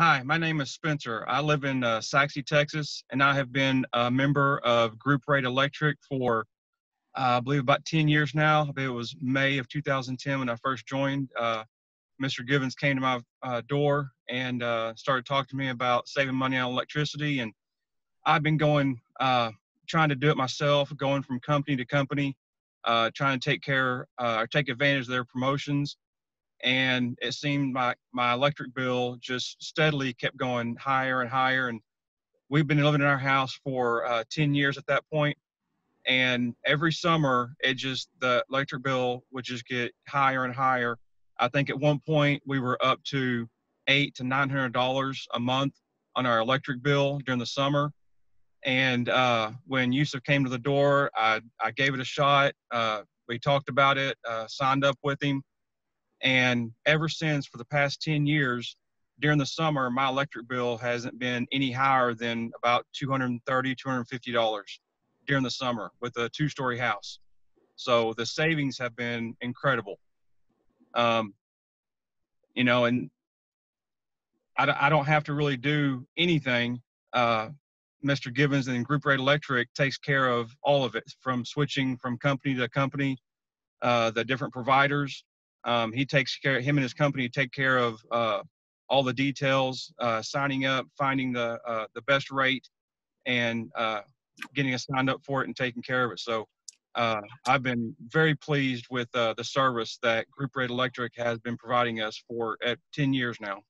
Hi, my name is Spencer. I live in uh, Sachse, Texas, and I have been a member of Group Rate Electric for, uh, I believe, about 10 years now. I believe it was May of 2010 when I first joined. Uh, Mr. Givens came to my uh, door and uh, started talking to me about saving money on electricity. And I've been going, uh, trying to do it myself, going from company to company, trying to take care or take advantage of their promotions and it seemed like my electric bill just steadily kept going higher and higher. And we've been living in our house for uh, 10 years at that point. And every summer it just the electric bill would just get higher and higher. I think at one point we were up to eight to nine hundred dollars a month on our electric bill during the summer. And uh, when yusuf came to the door i, I gave it a shot. Uh, we talked about it uh, signed up with him and ever since, for the past 10 years, during the summer, my electric bill hasn't been any higher than about $230, $250 during the summer with a two story house. So the savings have been incredible. Um, you know, and I, I don't have to really do anything. Uh, Mr. Givens and Group Rate Electric takes care of all of it from switching from company to company, uh, the different providers, um, he takes care. Him and his company take care of uh, all the details, uh, signing up, finding the uh, the best rate, and uh, getting us signed up for it and taking care of it. So uh, I've been very pleased with uh, the service that Group Rate Electric has been providing us for at 10 years now.